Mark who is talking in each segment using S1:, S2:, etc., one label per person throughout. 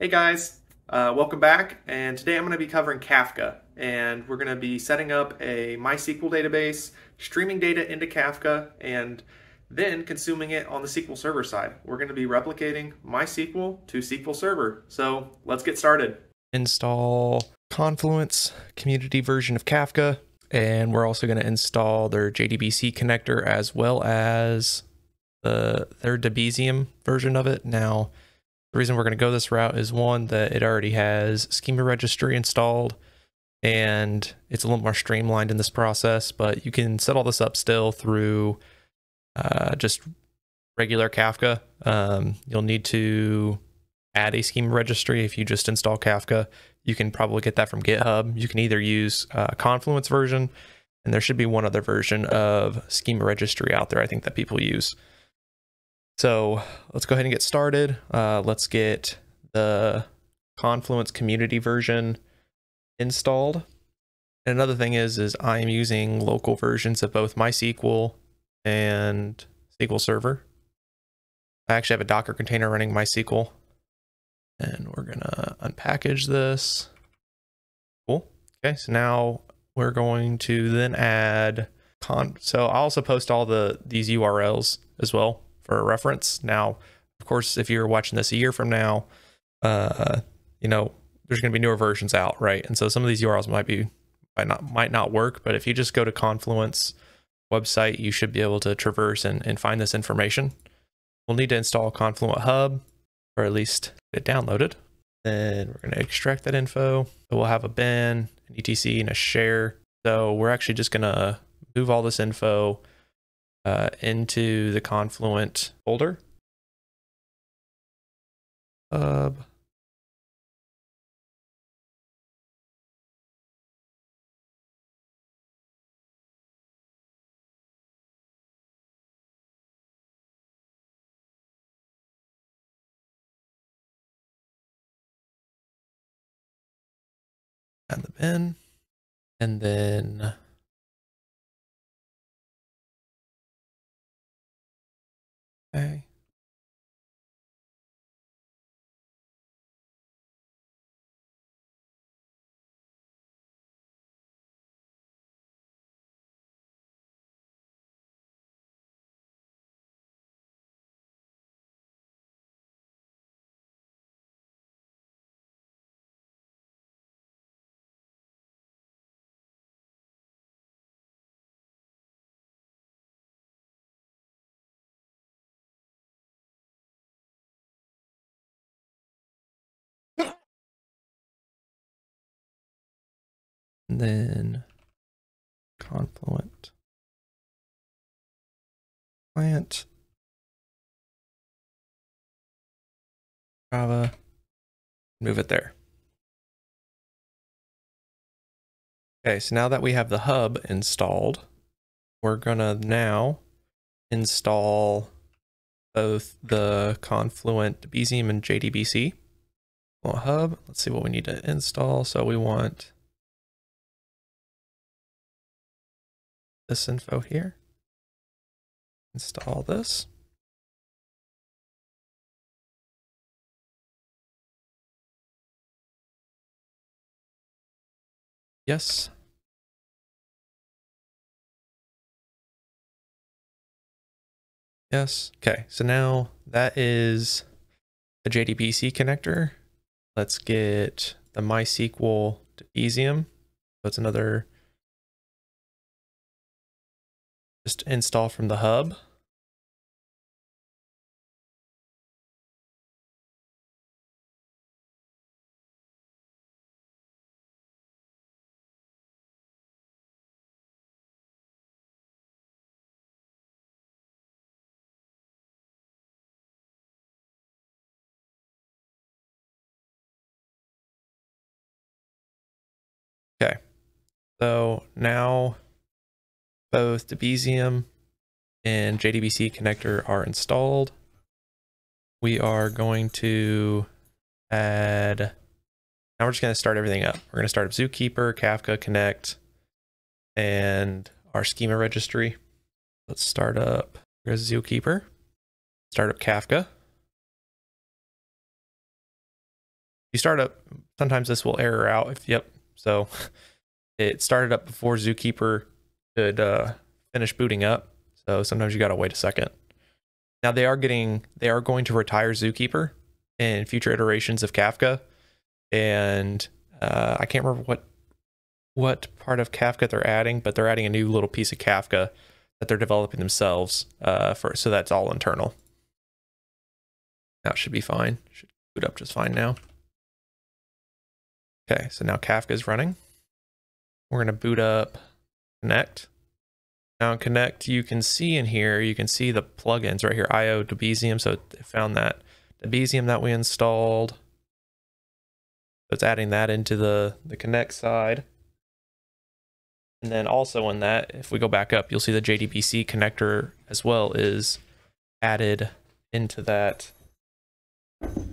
S1: Hey guys, uh, welcome back. And today I'm going to be covering Kafka. And we're going to be setting up a MySQL database, streaming data into Kafka, and then consuming it on the SQL Server side. We're going to be replicating MySQL to SQL Server. So let's get started.
S2: Install Confluent's community version of Kafka. And we're also going to install their JDBC connector as well as the their Debezium version of it. Now, the reason we're going to go this route is one, that it already has schema registry installed and it's a little more streamlined in this process, but you can set all this up still through uh, just regular Kafka. Um, you'll need to add a schema registry if you just install Kafka. You can probably get that from GitHub. You can either use uh, Confluent's version, and there should be one other version of schema registry out there, I think that people use. So let's go ahead and get started. Uh, let's get the Confluent's community version installed. And another thing is, is I am using local versions of both MySQL and SQL Server. I actually have a Docker container running MySQL. And we're gonna unpackage this. Cool. Okay, so now we're going to then add con. So I'll also post all the these URLs as well for a reference. Now, of course, if you're watching this a year from now, uh, you know, there's going to be newer versions out, right? And so some of these URLs might be might not might not work, but if you just go to Confluent's website, you should be able to traverse and, and find this information. We'll need to install Confluent Hub, or at least get it downloaded. Then we're going to extract that info. So we'll have a bin, an etc, and a share. So we're actually just going to move all this info uh, into the Confluent folder. Hub. and the bin. And then And then Confluent client Java, move it there. Okay, so now that we have the hub installed, we're gonna now install both the Confluent Debezium and JDBC. Well, hub, let's see what we need to install. So we want this info here. Install this. Yes. Yes. Okay. So now that is the JDBC connector. Let's get the MySQL Debezium. So it's another just install from the hub. Okay, so now both Debezium and JDBC connector are installed. We are going to add, now we're just going to start everything up. We're going to start up Zookeeper, Kafka Connect, and our schema registry. Let's start up, here's Zookeeper, start up Kafka. You start up, sometimes this will error out. If Yep. So it started up before Zookeeper could uh, finish booting up. So sometimes you got to wait a second. Now they are getting, they are going to retire Zookeeper in future iterations of Kafka. And uh, I can't remember what what part of Kafka they're adding, but they're adding a new little piece of Kafka that they're developing themselves uh, for. So that's all internal. That should be fine. Should boot up just fine now. Okay, so now Kafka is running. We're going to boot up Connect. Now in Connect, you can see in here, you can see the plugins right here, IO Debezium. So it found that Debezium that we installed. So it's adding that into the, the Connect side. And then also in that, if we go back up, you'll see the JDBC connector as well is added into that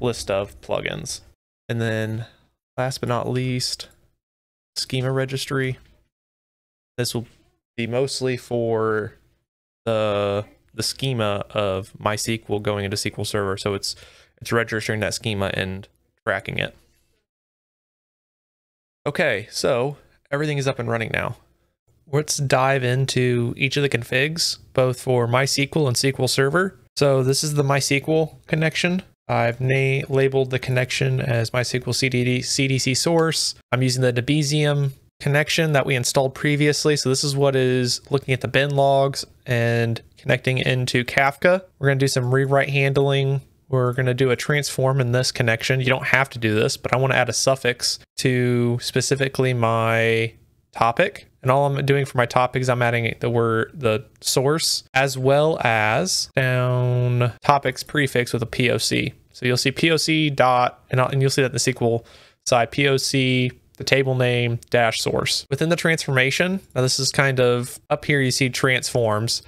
S2: list of plugins. And then last but not least, schema registry. This will be mostly for the the schema of MySQL going into SQL Server. So it's it's registering that schema and tracking it. Okay, so everything is up and running now let's dive into each of the configs, both for MySQL and SQL Server. So this is the MySQL connection. I've labeled the connection as MySQL CDD, CDC source. I'm using the Debezium connection that we installed previously. So this is what is looking at the bin logs and connecting into Kafka. We're going to do some rewrite handling. We're going to do a transform in this connection. You don't have to do this, but I want to add a suffix to specifically my topic. And all I'm doing for my topic is I'm adding the word, the source, as well as down topics prefix with a POC. So you'll see POC dot, and, and you'll see that in the SQL side, POC, the table name dash source. Within the transformation, now this is kind of up here, you see transforms.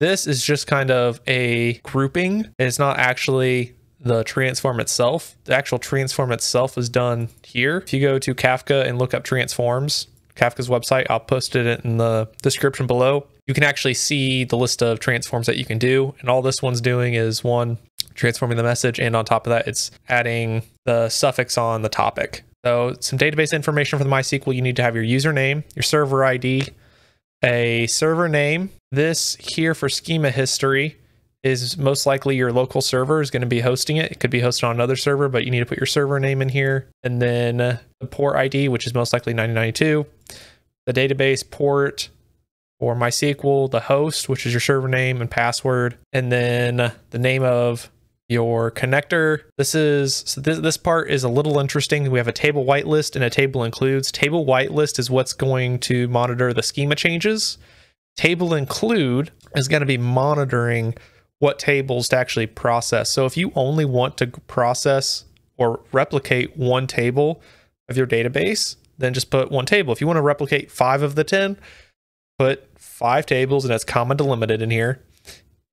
S2: This is just kind of a grouping. It's not actually the transform itself. The actual transform itself is done here. If you go to Kafka and look up transforms, Kafka's website. I'll post it in the description below. You can actually see the list of transforms that you can do. And all this one's doing is one, transforming the message. And on top of that, it's adding the suffix on the topic. So some database information for the MySQL, you need to have your username, your server ID, a server name. This here for schema history is most likely your local server is going to be hosting it. It could be hosted on another server, but you need to put your server name in here. And then the port ID, which is most likely 9092 the database port or MySQL, the host, which is your server name and password, and then the name of your connector. This is so this, this part is a little interesting. We have a table whitelist and a table includes. Table whitelist is what's going to monitor the schema changes. Table include is going to be monitoring what tables to actually process. So if you only want to process or replicate one table of your database, then just put one table. If you want to replicate five of the 10, put five tables and that's comma delimited in here.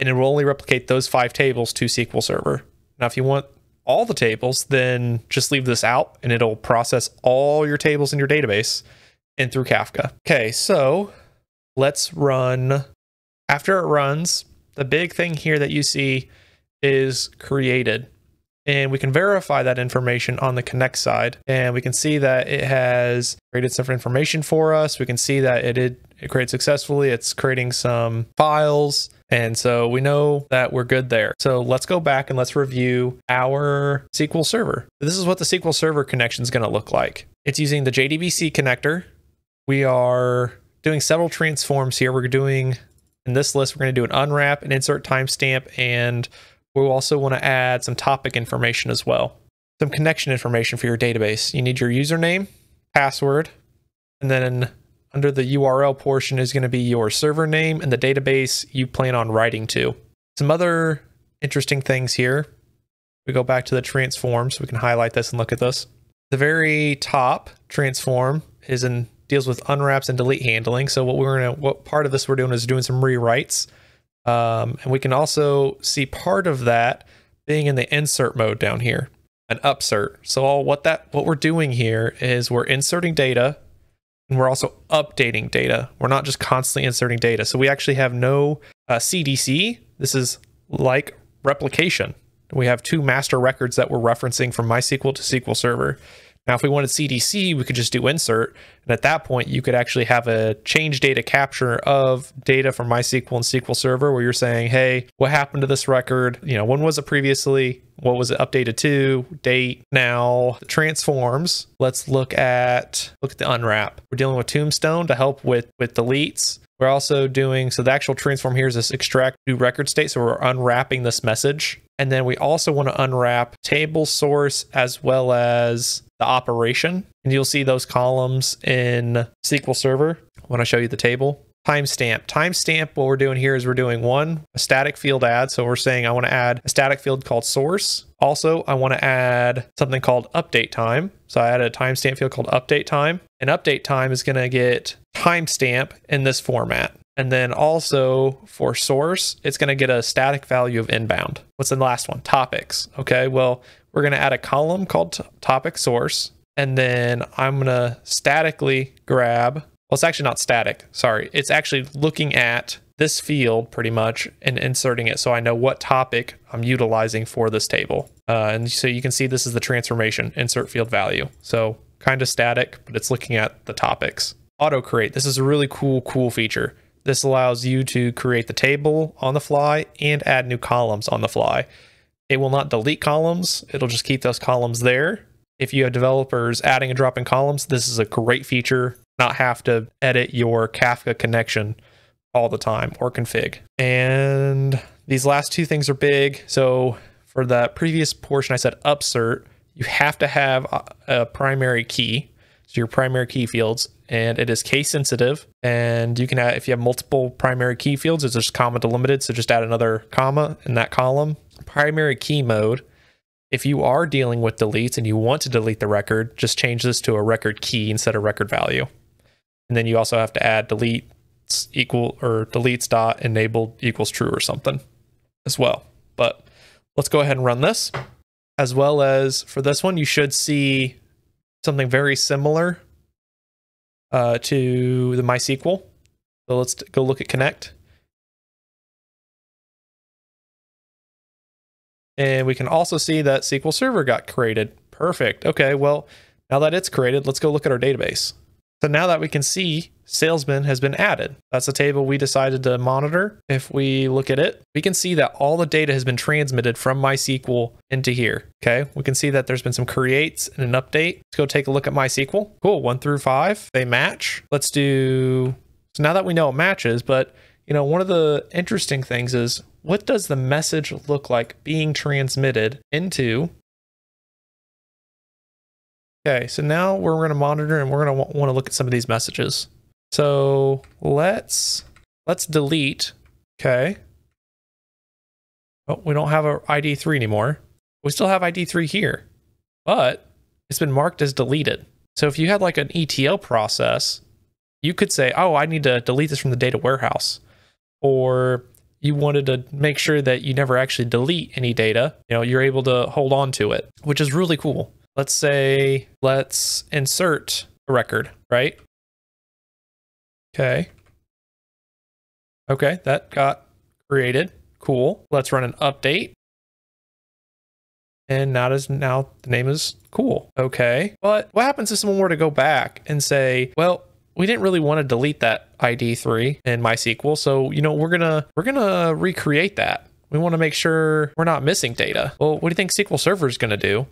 S2: And it will only replicate those five tables to SQL Server. Now, if you want all the tables, then just leave this out and it'll process all your tables in your database and through Kafka. Okay, so let's run. After it runs, the big thing here that you see is created and we can verify that information on the connect side and we can see that it has created some information for us we can see that it did it created successfully it's creating some files and so we know that we're good there. So let's go back and let's review our sql server. This is what the sql server connection is going to look like. It's using the jdbc connector. We are doing several transforms here. We're doing in this list we're going to do an unwrap an insert timestamp and We'll also want to add some topic information as well. Some connection information for your database. You need your username, password, and then under the URL portion is going to be your server name and the database you plan on writing to. Some other interesting things here. We go back to the transforms. We can highlight this and look at this. The very top transform is in deals with unwraps and delete handling. So what we're gonna what part of this we're doing is doing some rewrites. Um, and we can also see part of that being in the insert mode down here, an upsert. So all what that what we're doing here is we're inserting data and we're also updating data. We're not just constantly inserting data. So we actually have no uh, CDC. This is like replication. we have two master records that we're referencing from MySQL to SQL Server. Now, if we wanted CDC, we could just do insert. And at that point, you could actually have a change data capture of data from MySQL and SQL Server where you're saying, hey, what happened to this record? You know, when was it previously? What was it updated to? Date. Now, transforms. Let's look at look at the unwrap. We're dealing with Tombstone to help with with deletes. We're also doing so the actual transform here is this extract new record state. So we're unwrapping this message. And then we also want to unwrap table source as well as the operation. And you'll see those columns in SQL Server when I show you the table. Timestamp. Timestamp, what we're doing here is we're doing one, a static field add. So we're saying I want to add a static field called source. Also, I want to add something called update time. So I added a timestamp field called update time. And update time is going to get timestamp in this format. And then also for source, it's going to get a static value of inbound. What's the last one? Topics. Okay, well, we're going to add a column called topic source. And then I'm going to statically grab, well, it's actually not static. Sorry. It's actually looking at this field pretty much and inserting it so I know what topic I'm utilizing for this table. Uh, and so you can see this is the transformation, insert field value. So kind of static, but it's looking at the topics. Auto create. This is a really cool, cool feature. This allows you to create the table on the fly and add new columns on the fly. It will not delete columns. It'll just keep those columns there. If you have developers adding and dropping columns, this is a great feature. Not have to edit your Kafka connection all the time or config. And these last two things are big. So for the previous portion, I said upsert, you have to have a primary key. So your primary key fields, and it is case sensitive. And you can add, if you have multiple primary key fields, it's just comma delimited. So just add another comma in that column primary key mode, if you are dealing with deletes and you want to delete the record, just change this to a record key instead of record value. And then you also have to add deletes equal or deletes dot enabled equals true or something as well. But let's go ahead and run this. As well as for this one, you should see something very similar uh, to the MySQL. So let's go look at connect. And we can also see that SQL Server got created. Perfect. Okay, well, now that it's created, let's go look at our database. So now that we can see salesman has been added, that's a table we decided to monitor. If we look at it, we can see that all the data has been transmitted from MySQL into here. Okay, we can see that there's been some creates and an update. Let's go take a look at MySQL. Cool, one through five, they match. Let's do, so now that we know it matches, but you know, one of the interesting things is what does the message look like being transmitted into Okay, so now we're going to monitor and we're going to want to look at some of these messages. So let's let's delete. Okay. Oh, we don't have our ID3 anymore. We still have ID3 here, but it's been marked as deleted. So if you had like an ETL process, you could say, oh, I need to delete this from the data warehouse. Or you wanted to make sure that you never actually delete any data, you know, you're able to hold on to it, which is really cool. Let's say, let's insert a record, right? Okay. Okay, that got created. Cool. Let's run an update. And now is now the name is cool. Okay. But what happens if someone were to go back and say, well, we didn't really want to delete that ID3 in MySQL. So, you know, we're going to we're going to recreate that. We want to make sure we're not missing data. Well, what do you think SQL Server is going to do?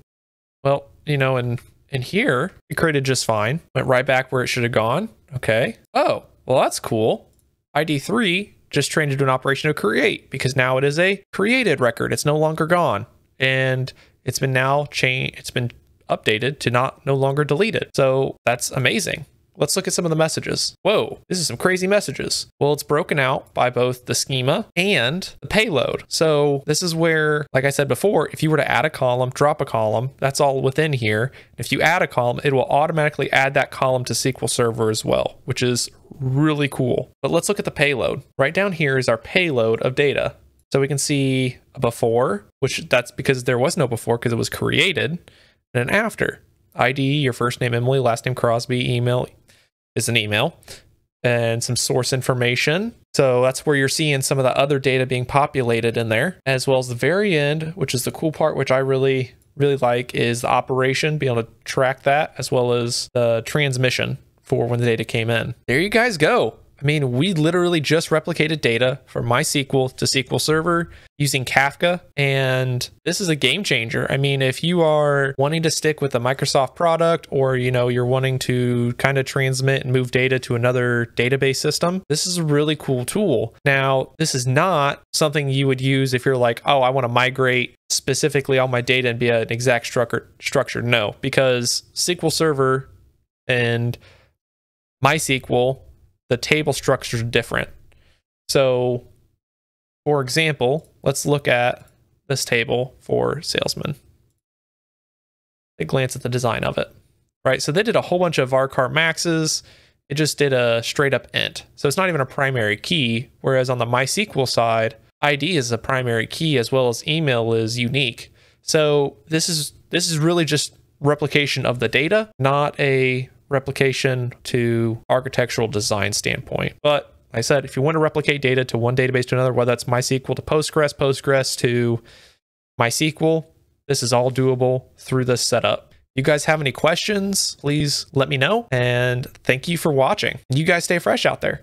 S2: Well, you know, and in here, it created just fine. Went right back where it should have gone. Okay. Oh, well, that's cool. ID3 just trained into an operation to create because now it is a created record. It's no longer gone. And it's been now changed. It's been updated to not no longer deleted. So that's amazing. Let's look at some of the messages. Whoa, this is some crazy messages. Well, it's broken out by both the schema and the payload. So this is where, like I said before, if you were to add a column, drop a column, that's all within here. If you add a column, it will automatically add that column to SQL Server as well, which is really cool. But let's look at the payload. Right down here is our payload of data. So we can see before, which that's because there was no before because it was created, and an after. ID, your first name Emily, last name Crosby, email is an email and some source information. So that's where you're seeing some of the other data being populated in there, as well as the very end, which is the cool part, which I really, really like, is the operation, being able to track that, as well as the transmission for when the data came in. There you guys go. I mean, we literally just replicated data from MySQL to SQL Server using Kafka, and this is a game changer. I mean, if you are wanting to stick with a Microsoft product or, you know, you're wanting to kind of transmit and move data to another database system, this is a really cool tool. Now, this is not something you would use if you're like, oh, I want to migrate specifically all my data and be an exact structure structure. No, because SQL Server and MySQL the table structure is different. So, for example, let's look at this table for salesman. A glance at the design of it, right? So they did a whole bunch of varchar maxes. It just did a straight up int. So it's not even a primary key. Whereas on the MySQL side, ID is a primary key as well as email is unique. So this is this is really just replication of the data, not a replication to architectural design standpoint. But like I said, if you want to replicate data to one database to another, whether that's MySQL to Postgres, Postgres to MySQL, this is all doable through this setup. You guys have any questions, please let me know. And thank you for watching. You guys stay fresh out there.